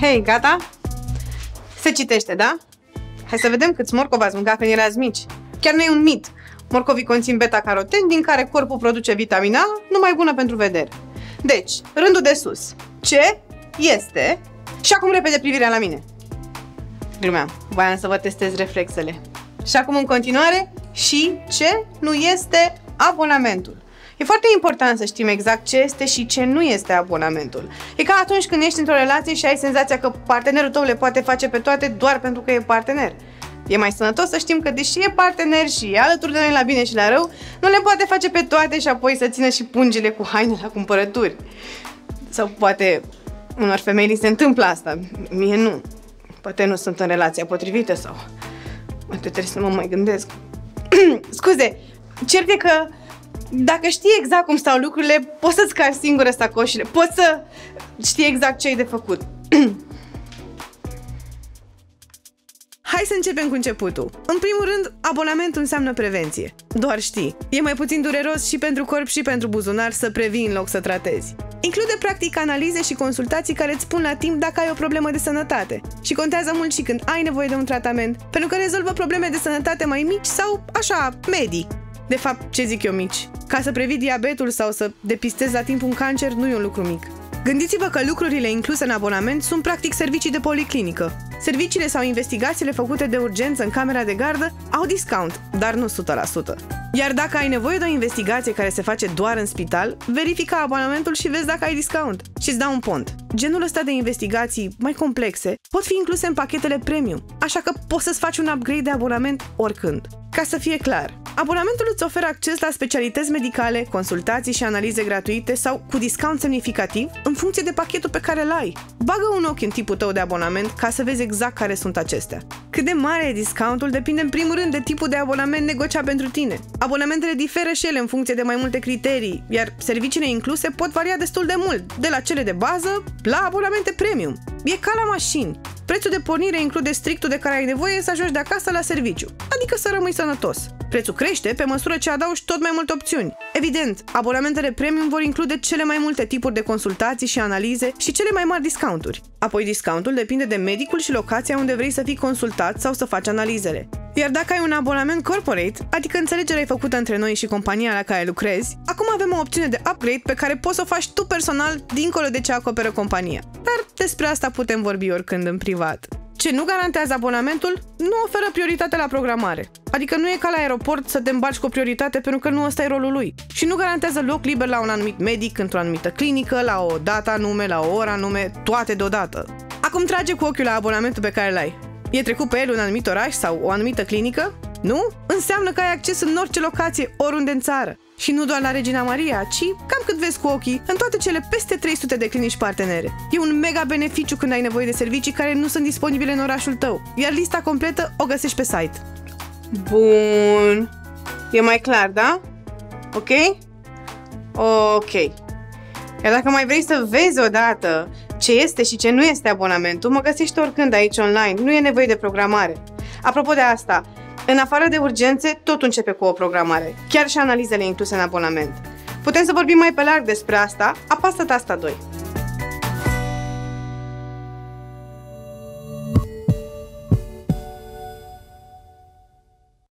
Hei, gata? Se citește, da? Hai să vedem câți morcovi ați mâncat când erați mici. Chiar nu e un mit. Morcovii conțin beta-caroten, din care corpul produce vitamina A, numai bună pentru vedere. Deci, rândul de sus. Ce este... Și acum repede privirea la mine. Glumeam. Voiam să vă testez reflexele. Și acum în continuare, și ce nu este abonamentul. E foarte important să știm exact ce este și ce nu este abonamentul. E ca atunci când ești într-o relație și ai senzația că partenerul tău le poate face pe toate doar pentru că e partener. E mai sănătos să știm că deși e partener și e alături de noi la bine și la rău, nu le poate face pe toate și apoi să țină și pungile cu haine la cumpărături. Sau poate unor femei li se întâmplă asta, mie nu. Poate nu sunt în relația potrivită sau... Poate trebuie să mă mai gândesc. Scuze, cert că dacă știi exact cum stau lucrurile, poți să-ți cari singură sacoșile, poți să știi exact ce ai de făcut. Hai să începem cu începutul. În primul rând, abonamentul înseamnă prevenție. Doar știi. E mai puțin dureros și pentru corp și pentru buzunar să previi în loc să tratezi. Include practic analize și consultații care îți spun la timp dacă ai o problemă de sănătate. Și contează mult și când ai nevoie de un tratament, pentru că rezolvă probleme de sănătate mai mici sau, așa, medii. De fapt, ce zic eu mici? Ca să previi diabetul sau să depistezi la timp un cancer nu e un lucru mic. Gândiți-vă că lucrurile incluse în abonament sunt practic servicii de policlinică. Serviciile sau investigațiile făcute de urgență în camera de gardă au discount, dar nu 100%. Iar dacă ai nevoie de o investigație care se face doar în spital, verifică abonamentul și vezi dacă ai discount. Și îți dau un pont. Genul ăsta de investigații mai complexe pot fi incluse în pachetele premium, așa că poți să-ți faci un upgrade de abonament oricând. Ca să fie clar, abonamentul îți oferă acces la specialități medicale, consultații și analize gratuite sau cu discount semnificativ în funcție de pachetul pe care îl ai. Bagă un ochi în tipul tău de abonament ca să vezi exact care sunt acestea. Cât de mare e discountul depinde în primul rând de tipul de abonament negociat pentru tine. Abonamentele diferă și ele în funcție de mai multe criterii, iar serviciile incluse pot varia destul de mult, de la cele de bază la abonamente premium. E ca la mașini. Prețul de pornire include strictul de care ai nevoie să ajungi de acasă la serviciu, adică să rămâi sănătos. Prețul crește pe măsură ce adaugi tot mai multe opțiuni. Evident, abonamentele premium vor include cele mai multe tipuri de consultații și analize și cele mai mari discounturi. Apoi discountul depinde de medicul și locația unde vrei să fii consultat sau să faci analizele. Iar dacă ai un abonament corporate, adică înțelegerea e făcută între noi și compania la care lucrezi, acum avem o opțiune de upgrade pe care poți să o faci tu personal dincolo de ce acoperă compania. Dar despre asta putem vorbi oricând în privat. Ce nu garantează abonamentul, nu oferă prioritate la programare. Adică nu e ca la aeroport să te îmbarci cu o prioritate pentru că nu ăsta e rolul lui. Și nu garantează loc liber la un anumit medic, într-o anumită clinică, la o dată anume, la o oră anume, toate deodată. Acum trage cu ochiul la abonamentul pe care îl ai. E trecut pe el un anumit oraș sau o anumită clinică? Nu? Înseamnă că ai acces în orice locație, oriunde în țară. Și nu doar la Regina Maria, ci, cam cât vezi cu ochii, în toate cele peste 300 de clinici partenere. E un mega beneficiu când ai nevoie de servicii care nu sunt disponibile în orașul tău, iar lista completă o găsești pe site. Bun. E mai clar, da? Ok? Ok. Iar dacă mai vrei să vezi odată ce este și ce nu este abonamentul, mă găsești oricând aici online. Nu e nevoie de programare. Apropo de asta, în afară de urgențe, tot începe cu o programare, chiar și analizele incluse în abonament. Putem să vorbim mai pe larg despre asta, apasă tasta 2.